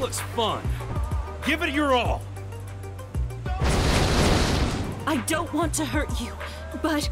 looks fun. Give it your all. I don't want to hurt you, but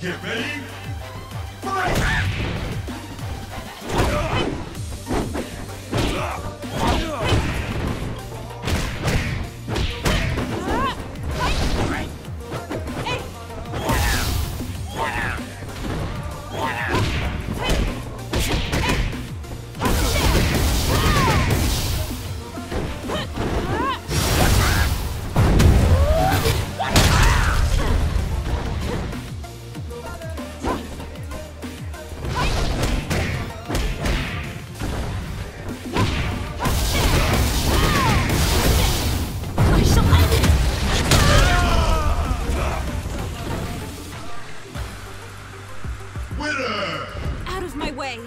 Get ready. Fight! winner! Out of my way!